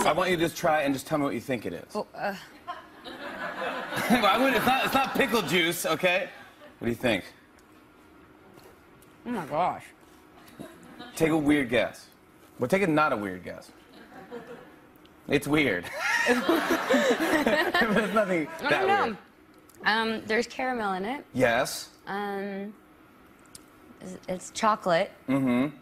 is I want you to just try and just tell me what you think it is. Oh, uh, Well, wouldn't- it's, not, it's not pickle juice, okay? What do you think? oh my gosh. Take a weird guess. Well, take a not a weird guess. It's weird. it's nothing I that don't know. weird. Um, there's caramel in it. Yes. Um, it's- it's chocolate. Mm-hmm.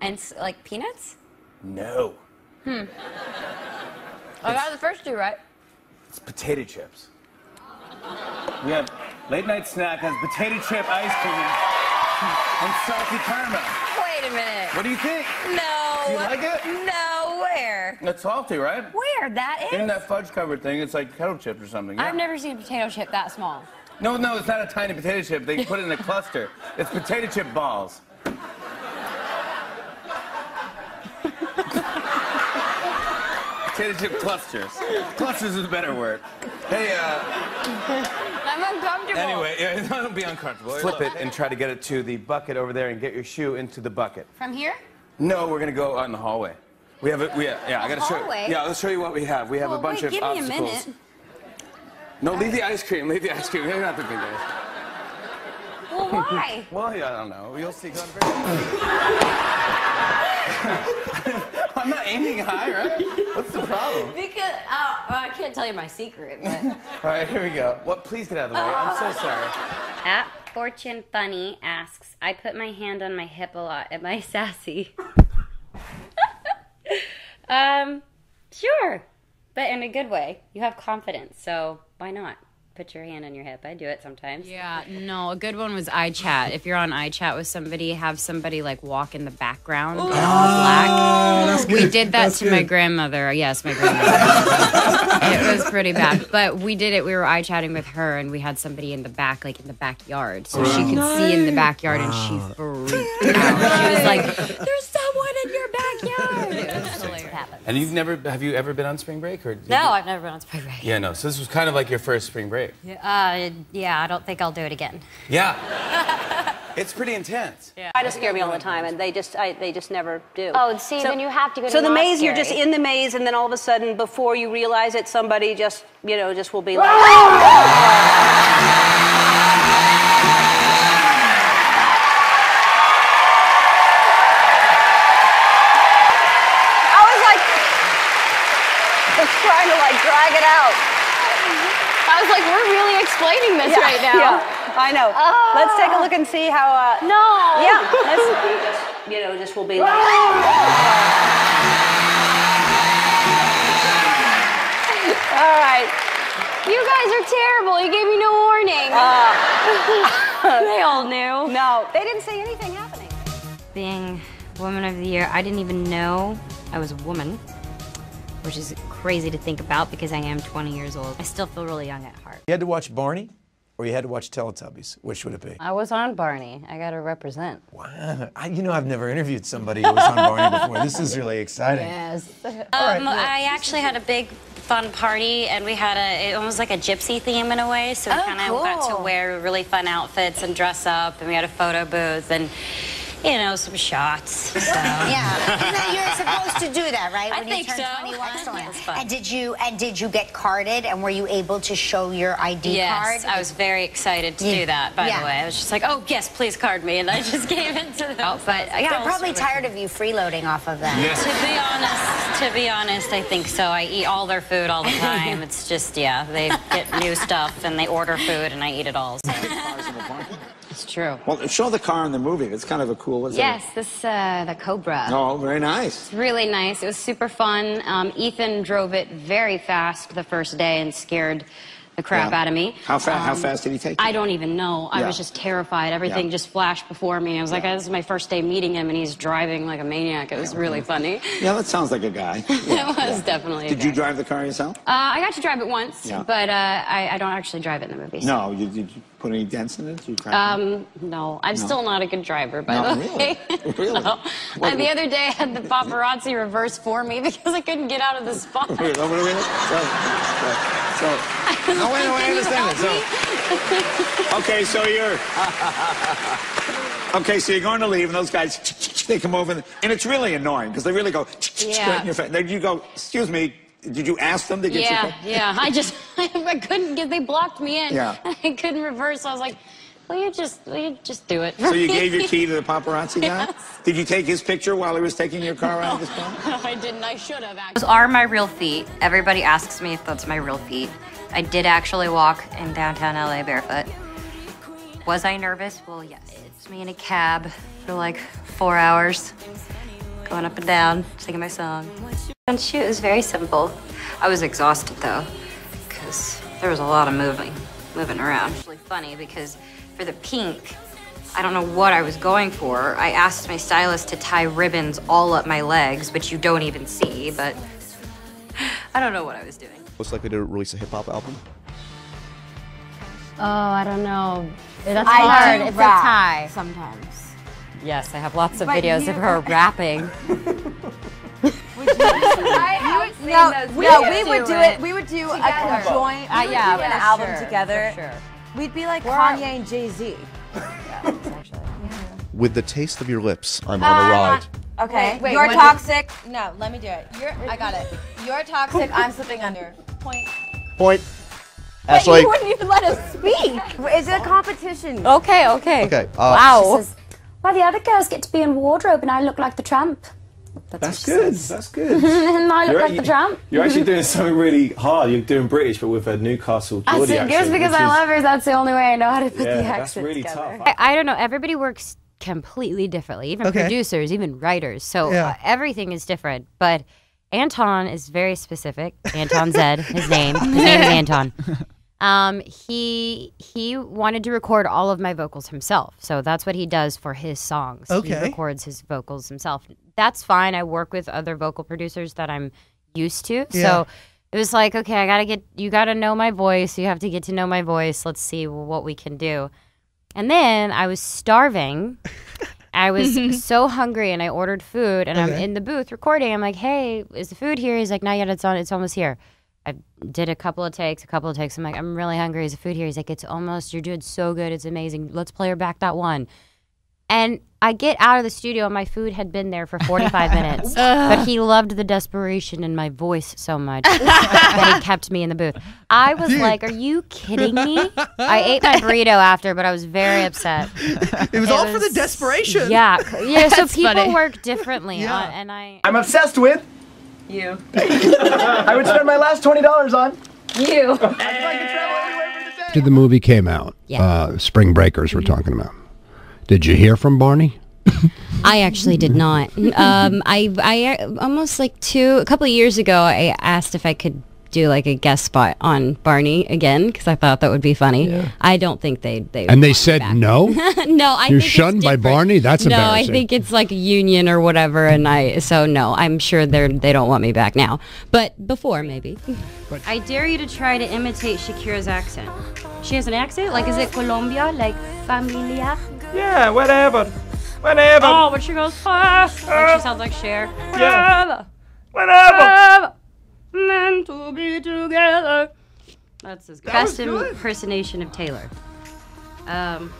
And it's like peanuts? No. Hmm. I got the first two right. It's potato chips. We have late night snack has potato chip ice cream and salty caramel. Wait a minute. What do you think? No. Do you like it? No, where? It's salty, right? Where? That is? In that fudge covered thing, it's like kettle chips or something. Yeah. I've never seen a potato chip that small. No, no, it's not a tiny potato chip. They put it in a cluster. It's potato chip balls. Potato chip clusters. Clusters is a better word. Hey, uh, I'm uncomfortable. anyway, yeah, don't be uncomfortable. Flip it and try to get it to the bucket over there and get your shoe into the bucket. From here? No, we're gonna go out in the hallway. We have a, we have, yeah, I gotta show Hallway? you. Yeah, let's show you what we have. We have Well, a bunch wait, of give me a obstacles. minute. No, leave the ice cream. Leave the ice cream. You're not the big guys. Well, why? Well, yeah, I don't know. You'll see. I'm not aiming high, right? What's the problem? because uh, well, I can't tell you my secret, but. All right, here we go. What? Please get out of the way. I'm so sorry. At Fortune Funny asks, I put my hand on my hip a lot. Am I sassy? um, sure. But in a good way. You have confidence, so why not? Put your hand on your hip. I do it sometimes. Yeah, no, a good one was iChat. If you're on iChat with somebody, have somebody like walk in the background in all black. we did that to my grandmother. Yes, my grandmother. it was pretty bad. But we did it. We were iChatting with her and we had somebody in the back, like in the backyard. So she could see in the backyard and she freaked out. She was like, There's was hilarious. And you've never have you ever been on spring break or? did No, you- I've never been on spring break. Yeah, no. So this was kind of like your first spring break. Uh, yeah, I don't think I'll do it again. Yeah. it's pretty intense. Yeah. Try to scare me all the time, and they just, I, they just never do. Oh, see, then you have to go to the spring. So the maze, you're just in the maze, and then all of a sudden, before you realize it, somebody just, you know, just will be like. I was like, just trying to like drag it out. I was like, we're really explaining this right now. Yeah, I know. Let's take a look and see how. Uh, No. Yeah. Let's, you know, just will be like. All right. You guys are terrible. You gave me no warning. they all knew. No, they didn't see anything happening. being Woman of the Year, I didn't even know I was a woman, which is crazy to think about because I am 20 years old. I still feel really young at heart. You had to watch Barney, or you had to watch Teletubbies. Which would it be? I was on Barney. I got to represent. Wow. I, you know, I've never interviewed somebody who was on Barney before. This is really exciting. Yes. Um, I actually had a big fun party and we had a it almost like a gypsy theme in a way so we Oh, kind of got to wear really fun outfits and dress up and we had a photo booth and you know some shots so Yeah, you know, you're supposed to do that, right? I when think you turn so. 21. Excellent. It's. And did you and did you get carded? And were you able to show your ID yes card? I was very excited to Yeah. do that by Yeah. the way I was just like oh yes please card me and I just gave it to them oh, but yeah They're probably tired of you freeloading off of that. To be honest, to be honest, I think so. I eat all their food all the time. It's just yeah, they get new stuff and they order food and I eat it all. So. It's true. Well, show the car in the movie. It's kind of a cool. What's Yes, this uh, the Cobra. It? Oh, very nice. It's really nice. It was super fun. Um, Ethan drove it very fast the first day and scared the crap Yeah. out of me. How, fa- how Um, fast did he take? you? I don't even know. I Yeah. was just terrified. Everything Yeah. just flashed before me. I was like, this is my first day meeting him, and he's driving like a maniac. It was really funny. Yeah, that sounds like a guy. it was definitely. a Did you drive the car yourself? Uh, I got to drive it once, but uh, I, I don't actually drive it in the movies. No. You, did you put any dents in it? You? Um, no, I'm still not a good driver, by No, the really? way. Really? No. What- And the other day, I had the paparazzi reverse for me because I couldn't get out of the spot. Wait, oh, wait, wait, wait. So, so, so no, wait, no, I Can you understand it. So, okay, so you're, okay, so you're going to leave, and those guys they come over, and, and it's really annoying because they really go Yeah. straight in your face. Then you go, excuse me, did you ask them to get Yeah, your phone? yeah. I just I couldn't get they blocked me in. Yeah. I couldn't reverse. I was like, will you just will you just do it? So you gave your key to the paparazzi guy? Yes. Did you take his picture while he was taking your car out of his phone? No, I didn't. I should have actually. Those are my real feet. Everybody asks me if that's my real feet. I did actually walk in downtown LA barefoot. Was I nervous? Well, yes. It's me in a cab for like four hours, going up and down, singing my song. And shoot, it was very simple. I was exhausted though, because there was a lot of moving, moving around. It's really funny because for the pink, I don't know what I was going for. I asked my stylist to tie ribbons all up my legs, which you don't even see, but I don't know what I was doing. Most likely to release a hip hop album. Oh, I don't know. That's I hard. do It's rap a tie. sometimes. Yes, I have lots of But videos you- of her rapping. I have No, those no, videos. we would do it. We would do a Together. conjoint. Uh, we would yeah, do an for album sure, together. sure. We'd be like We're- Kanye and Jay Z. With the taste of your lips, I'm Uh, on a ride. Okay, Wait, wait, you're what- toxic. No, let me do it. You're. I got it. You're toxic. I'm slipping under. Point. Point. But Ashley. you wouldn't even let us speak. Is it a competition? Okay, okay. Okay. Uh, Wow. Well, the other girls get to be in wardrobe, and I look like the tramp. That's good. That's good. and I look You're- like the tramp. You're actually doing something really hard. You're doing British, but with a Newcastle I Geordie see, accent. just because I is- love her, that's the only way I know how to put Yeah, the that's accent really together. tough. I, I don't know. Everybody works completely differently, even Okay. producers, even writers. So Yeah. uh, everything is different. But Anton is very specific. Anton Zedd, his name. His name is Anton. Um, he he wanted to record all of my vocals himself. So that's what he does for his songs. He records his vocals himself. That's fine. I work with other vocal producers that I'm used to. Yeah. So it was like, okay, I gotta get you gotta know my voice. You have to get to know my voice. Let's see what we can do. And then I was starving. I was so hungry and I ordered food and I'm in the booth recording. I'm like, hey, is the food here? He's like, not yet, it's on it's almost here. I did a couple of takes, a couple of takes. I'm like, I'm really hungry. Is the food here? He's like, it's almost, you're doing so good. It's amazing. Let's play her back that one. And I get out of the studio and my food had been there for 45 minutes. but he loved the desperation in my voice so much that he kept me in the booth. I was Dude. like, are you kidding me? I ate my burrito after, but I was very upset. It was all for the desperation. Yeah. Yeah. So people funny. work differently. Yeah. On, and I. I'm obsessed with You. I would spend my last twenty dollars on. You. After the movie came out, uh, Spring Breakers, we're talking about. Did you hear from Barney? I actually did not. Um, I, I almost like two, a couple of years ago, I asked if I could do like a guest spot on Barney again because I thought that would be funny. I don't think they they. And they said no. no, I You're think it's shunned by. Barney. That's no. I think it's like a union or whatever, and I so no. I'm sure they're they don't want me back now, but before maybe. I dare you to try to imitate Shakira's accent. She has an accent, like is it Colombia, like familia? Yeah, whatever. Whenever. Oh, but she goes, ah, like she sounds like Cher. Yeah. Whenever. Meant to be together. That's his That best impersonation of Taylor. Um,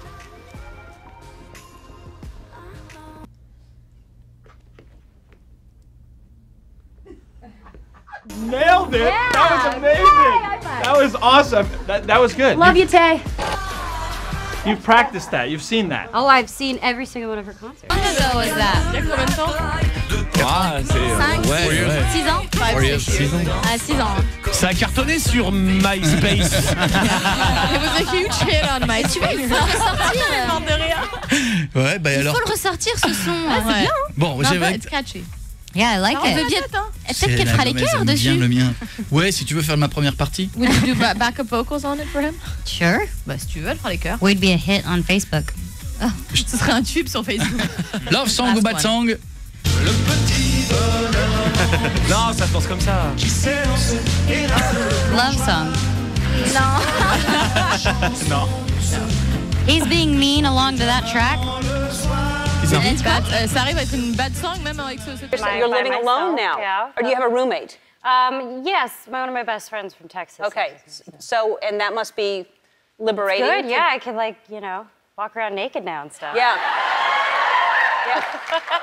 Nailed it. that was amazing. that was awesome. That, that was good. love you. you, Tay. You've practiced that. You've seen that. Oh, I've seen every single one of her concerts. How long ago was that? Il y a combien de temps Ah, c'est. Cinq, ouais, six, ouais. six ans Four years, six ans. Ah, 6 ans. Ça a cartonné sur MySpace. It was a huge hit on my Tu vas il faut le ressortir, rien. ouais, bah Il alors. faut le ressortir ce son. Ah, c'est bien. Bon, Non, j'ai- but it's catchy. Yeah, I like On it. veut bien- C'est Peut-être qu'elle fera les chœurs aime bien dessus. le mien. Ouais, si tu veux faire ma première partie. Would you do ba- backup vocals on it for him? Sure. Bah, si tu veux, elle fera les chœurs. We'd be a hit on Facebook. Ce serait un tube sur Facebook. Love song ou bad song? non, ça se lance comme ça. Love song. Non. non. He's being mean along to that track. And it's bad- euh, ça arrive à être une bad song même avec ce. ce You're living alone now, Yeah. or do you have a roommate? Um, yes, one of my best friends from Texas. Okay, so and that must be liberating. Good, to- yeah. I could like, you know, walk around naked now and stuff. Yeah.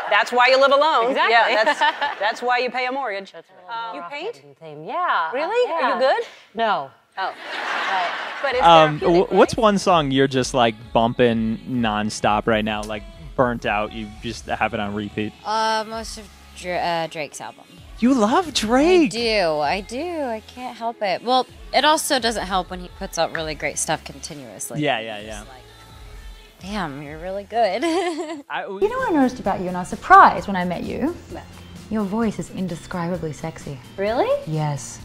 That's why you live alone. Exactly. Yeah, that's, that's why you pay a mortgage. Um, you paint? Yeah. Really? Are yeah. you good? No. Oh. But it's Um, therapeutic, wh- what's one song you're just like bumping nonstop right now, like burnt out? You just have it on repeat. Uh, most of Dra- uh, Drake's album. You love Drake. I do. I do. I can't help it. Well, it also doesn't help when he puts out really great stuff continuously. Yeah, yeah, yeah. Damn, you're really good. You know what I noticed about you, and I was surprised when I met you? Your voice is indescribably sexy. Really? Yes.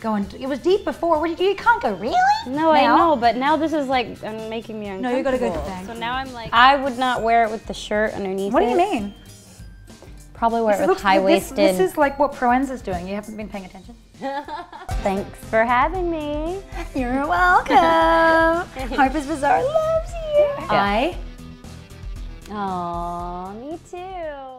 Going, it was deep before. What did you, you can't go, really? No, I know, but now this is like um, making me uncomfortable. No, you gotta go to thank So now I'm like, I would not wear it with the shirt underneath. What do you it. mean? Probably wear This it with looks- high this- waisted. This, is like what Proenza's doing. You haven't been paying attention. Thanks for having me. You're welcome. Harper's Bazaar loves you. I Aw, me too.